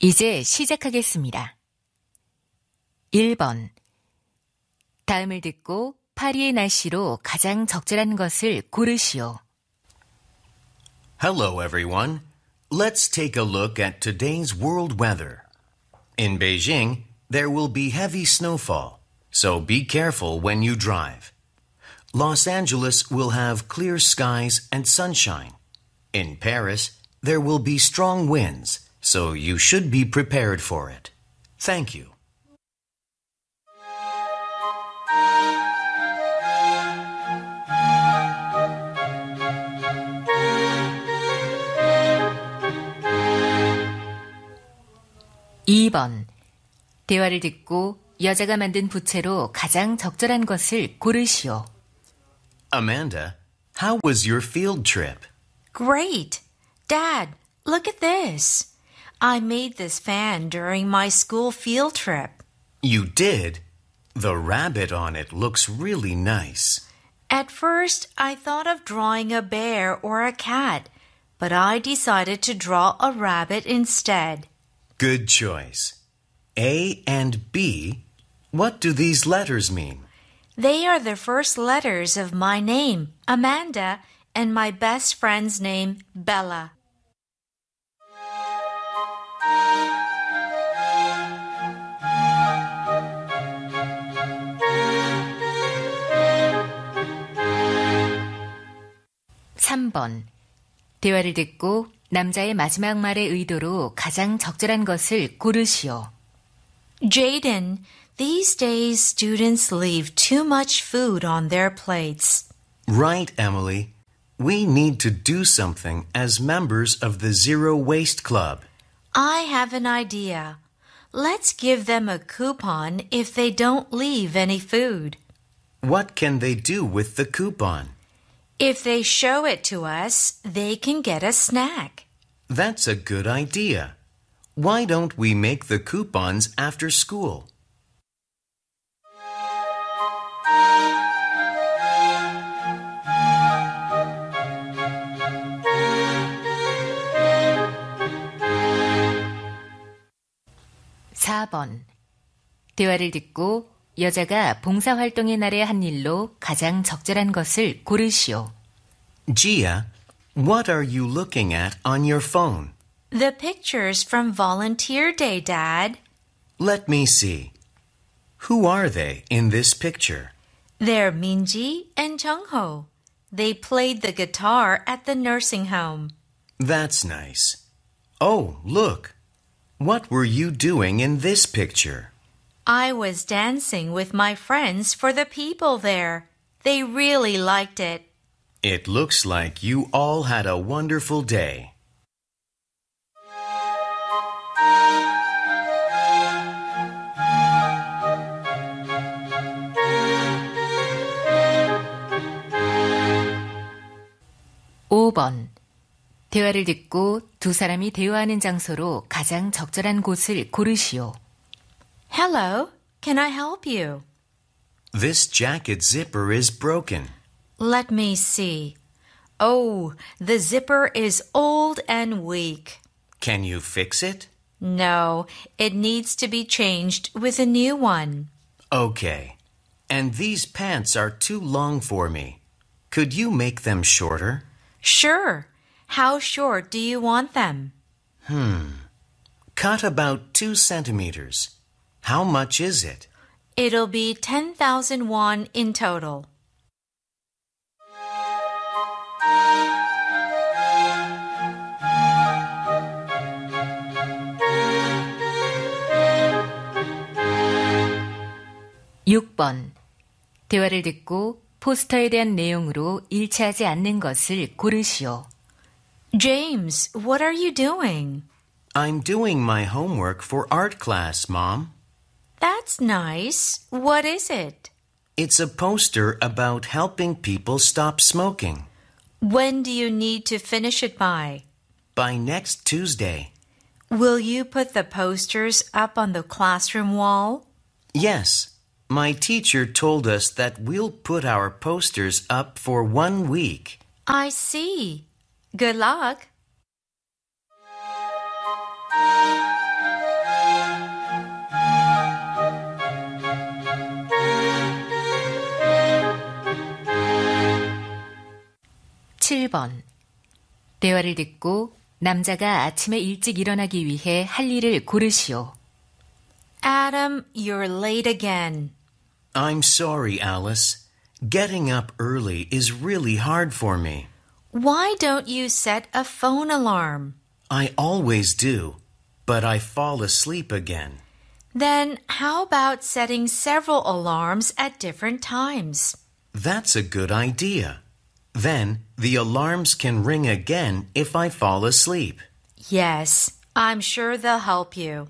이제 시작하겠습니다. 1번. 다음을 듣고 파리의 날씨로 가장 적절한 것을 고르시오. Hello, everyone. Let's take a look at today's world weather. In Beijing, there will be heavy snowfall, so be careful when you drive. Los Angeles will have clear skies and sunshine. In Paris, there will be strong winds, so you should be prepared for it. Thank you. 이 번 대화를 듣고 여자가 만든 부채로 가장 적절한 것을 고르시오. Amanda, how was your field trip? Great. Dad, look at this. I made this fan during my school field trip. You did? The rabbit on it looks really nice. At first, I thought of drawing a bear or a cat, but I decided to draw a rabbit instead. Good choice. A and B? What do these letters mean? They are the first letters of my name, Amanda, and my best friend's name, Bella. 삼 번 대화를 듣고 남자의 마지막 말의 의도로 가장 적절한 것을 고르시오. Jaden, these days students leave too much food on their plates. Right, Emily. We need to do something as members of the Zero Waste Club. I have an idea. Let's give them a coupon if they don't leave any food. What can they do with the coupon? If they show it to us, they can get a snack. That's a good idea. Why don't we make the coupons after school? 사 번 대화를 듣고 여자가 봉사활동의 날에 한 일로 가장 적절한 것을 고르시오. Gia, what are you looking at on your phone? The pictures from Volunteer Day, Dad. Let me see. Who are they in this picture? They're Minji and Jungho. They played the guitar at the nursing home. That's nice. Oh, look. What were you doing in this picture? I was dancing with my friends for the people there. They really liked it. It looks like you all had a wonderful day. 오 번 대화를 듣고 두 사람이 대화하는 장소로 가장 적절한 곳을 고르시오. Hello, can I help you? This jacket zipper is broken. Let me see. Oh, the zipper is old and weak. Can you fix it? No, it needs to be changed with a new one. Okay. And these pants are too long for me. Could you make them shorter? Sure. How short do you want them? Hmm. Cut about two centimeters. How much is it? It'll be 10,000 won in total. 육 번 대화를 듣고 포스터에 대한 내용으로 일치하지 않는 것을 고르시오. James, what are you doing? I'm doing my homework for art class, Mom. That's nice. What is it? It's a poster about helping people stop smoking. When do you need to finish it by? By next Tuesday. Will you put the posters up on the classroom wall? Yes, my teacher told us that we'll put our posters up for one week. I see. Good luck. 7번. 대화를 듣고 남자가 아침에 일찍 일어나기 위해 할 일을 고르시오. Adam, you're late again. I'm sorry, Alice. Getting up early is really hard for me. Why don't you set a phone alarm? I always do, but I fall asleep again. Then how about setting several alarms at different times? That's a good idea. Then the alarms can ring again if I fall asleep. Yes, I'm sure they'll help you.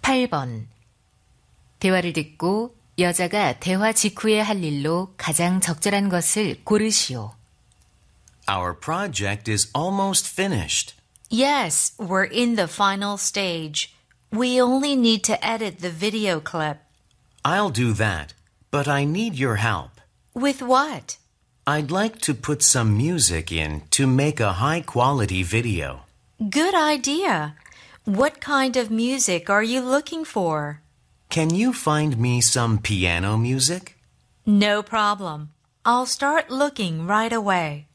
팔번 대화를 듣고 여자가 대화 직후에 할 일로 가장 적절한 것을 고르시오. Our project is almost finished. Yes, we're in the final stage. We only need to edit the video clip. I'll do that, but I need your help. With what? I'd like to put some music in to make a high quality video. Good idea. What kind of music are you looking for? Can you find me some piano music? No problem. I'll start looking right away.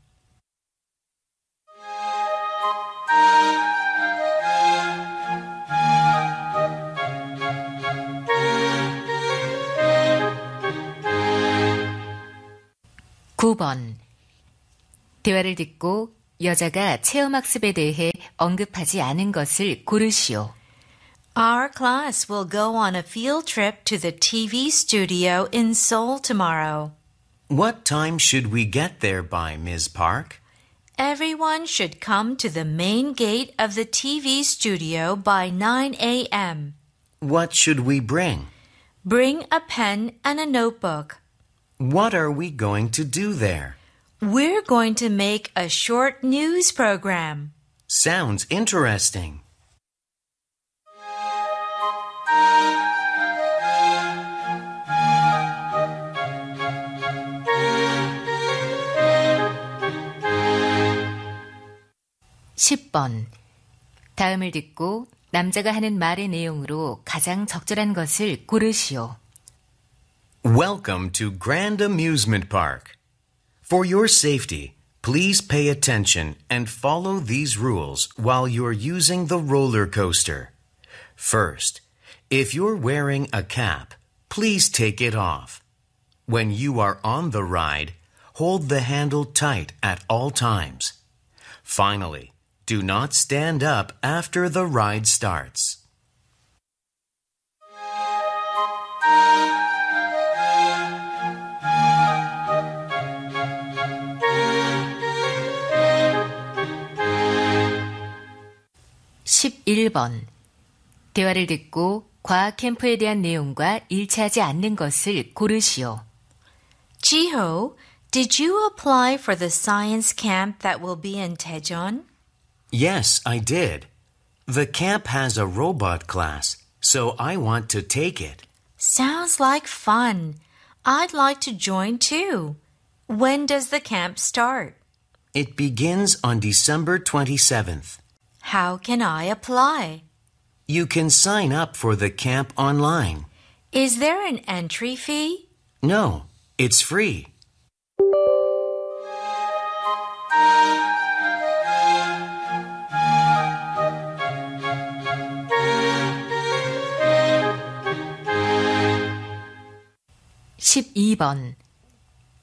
구 번 대화를 듣고 여자가 체험학습에 대해 언급하지 않은 것을 고르시오. Our class will go on a field trip to the TV studio in Seoul tomorrow. What time should we get there by, Ms. Park? Everyone should come to the main gate of the TV studio by 9 a.m. What should we bring? Bring a pen and a notebook. What are we going to do there? We're going to make a short news program. Sounds interesting. 십 번 다음을 듣고 남자가 하는 말의 내용으로 가장 적절한 것을 고르시오. Welcome to Grand Amusement Park. For your safety, please pay attention and follow these rules while you're using the roller coaster. First, if you're wearing a cap, please take it off. When you are on the ride, hold the handle tight at all times. Finally, do not stand up after the ride starts. 십일 번 대화를 듣고 과학 캠프에 대한 내용과 일치하지 않는 것을 고르시오. Jiho, did you apply for the science camp that will be in Daejeon? Yes, I did. The camp has a robot class, so I want to take it. Sounds like fun. I'd like to join too. When does the camp start? It begins on December 27th. How can I apply? You can sign up for the camp online. Is there an entry fee? No, it's free. 십이 번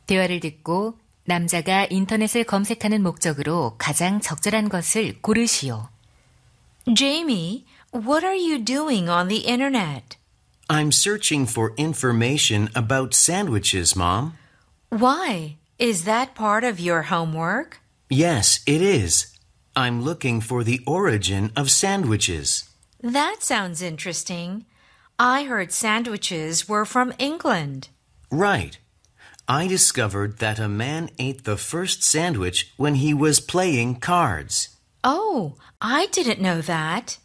대화를 듣고 남자가 인터넷을 검색하는 목적으로 가장 적절한 것을 고르시오. Jamie, what are you doing on the internet? I'm searching for information about sandwiches, Mom. Why? Is that part of your homework? Yes, it is. I'm looking for the origin of sandwiches. That sounds interesting. I heard sandwiches were from England. Right. I discovered that a man ate the first sandwich when he was playing cards. Oh, I didn't know that.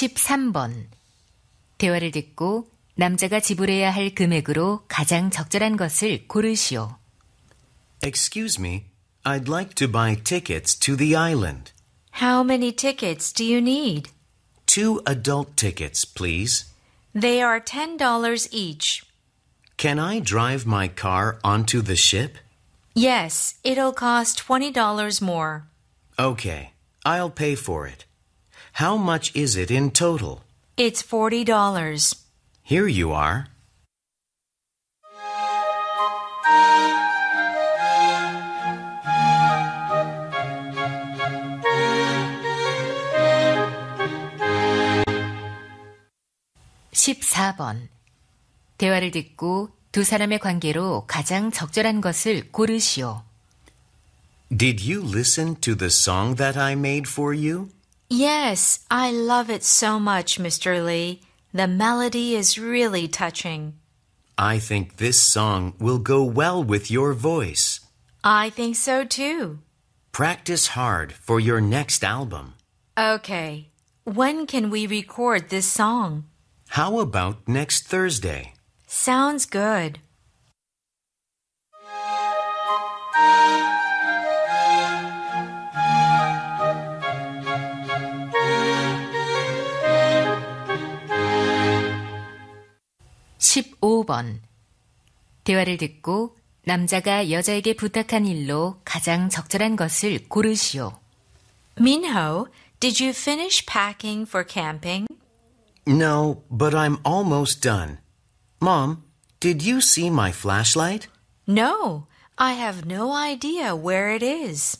13번. 대화를 듣고 남자가 지불해야 할 금액으로 가장 적절한 것을 고르시오. Excuse me, I'd like to buy tickets to the island. How many tickets do you need? Two adult tickets, please. They are $10 each. Can I drive my car onto the ship? Yes, it'll cost $20 more. Okay, I'll pay for it. How much is it in total? It's $40. Here you are. (14번) 대화를 듣고 두 사람의 관계로 가장 적절한 것을 고르시오. Did you listen to the song that I made for you? Yes, I love it so much, Mr. Lee. The melody is really touching. I think this song will go well with your voice. I think so too. Practice hard for your next album. Okay. When can we record this song? How about next Thursday? Sounds good. (15번) 대화를 듣고 남자가 여자에게 부탁한 일로 가장 적절한 것을 고르시오. Minho, did you finish packing for camping? No, but I'm almost done. Mom, did you see my flashlight? No, I have no idea where it is.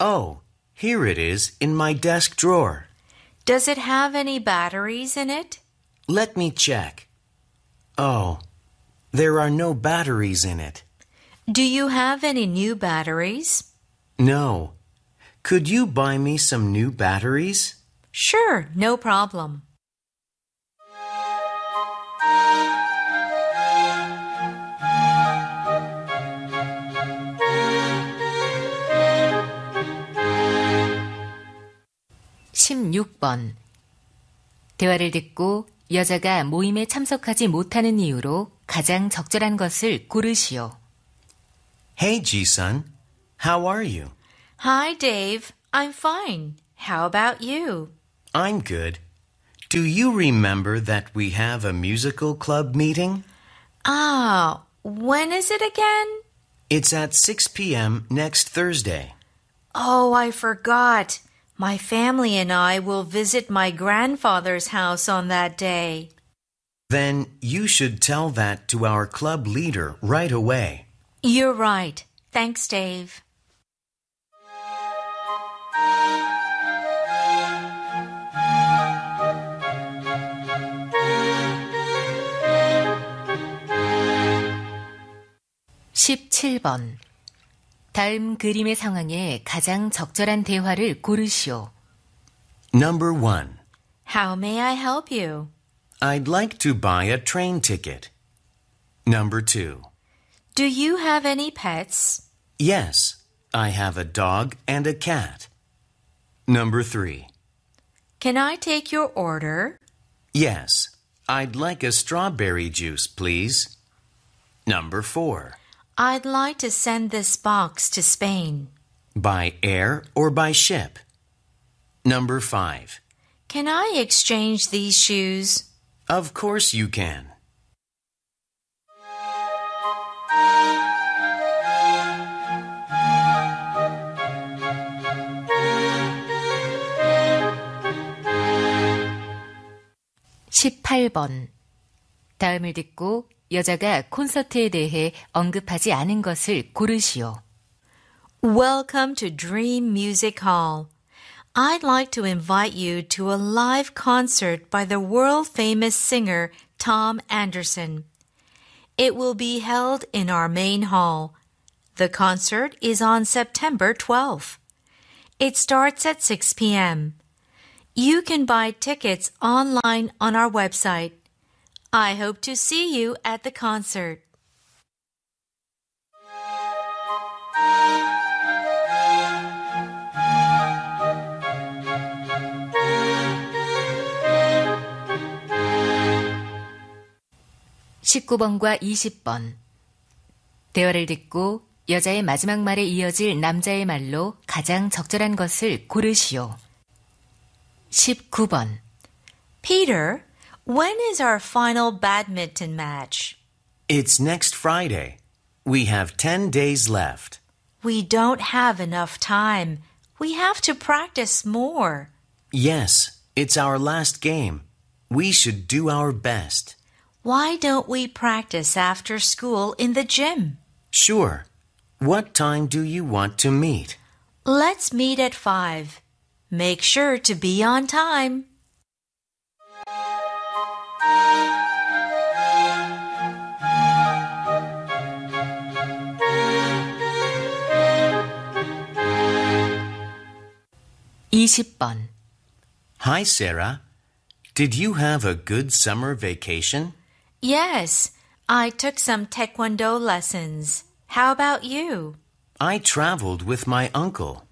Oh, here it is in my desk drawer. Does it have any batteries in it? Let me check. Oh, there are no batteries in it. Do you have any new batteries? No. Could you buy me some new batteries? Sure, no problem. (16번) 대화를 듣고 여자가 모임에 참석하지 못하는 이유로 가장 적절한 것을 고르시오. Hey, Ji-sun. How are you? Hi, Dave. I'm fine. How about you? I'm good. Do you remember that we have a musical club meeting? Ah, when is it again? It's at 6 p.m. next Thursday. Oh, I forgot. My family and I will visit my grandfather's house on that day. Then you should tell that to our club leader right away. You're right. Thanks, Dave. (17번) 다음 그림의 상황에 가장 적절한 대화를 고르시오. Number one. How may I help you? I'd like to buy a train ticket. Number two. Do you have any pets? Yes, I have a dog and a cat. Number three. Can I take your order? Yes, I'd like a strawberry juice, please. Number four. I'd like to send this box to Spain. By air or by ship? Number five. Can I exchange these shoes? Of course you can. (18번) 다음을 듣고 여자가 콘서트에 대해 언급하지 않은 것을 고르시오. Welcome to Dream Music Hall. I'd like to invite you to a live concert by the world famous singer Tom Anderson. It will be held in our main hall. The concert is on September 12th. It starts at 6 p.m. You can buy tickets online on our website. I hope to see you at the concert. 19번과 20번 대화를 듣고 여자의 마지막 말에 이어질 남자의 말로 가장 적절한 것을 고르시오. 19번. Peter, when is our final badminton match? It's next Friday. We have 10 days left. We don't have enough time. We have to practice more. Yes, it's our last game. We should do our best. Why don't we practice after school in the gym? Sure. What time do you want to meet? Let's meet at 5. Make sure to be on time. 20번 Hi, Sarah. Did you have a good summer vacation? Yes, I took some taekwondo lessons. How about you? I traveled with my uncle.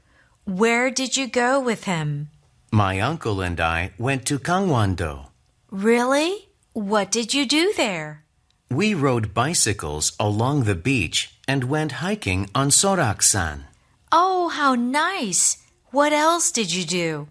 Where did you go with him? My uncle and I went to Gangwon-do. Really? What did you do there? We rode bicycles along the beach and went hiking on Sorak-san. Oh, how nice! What else did you do?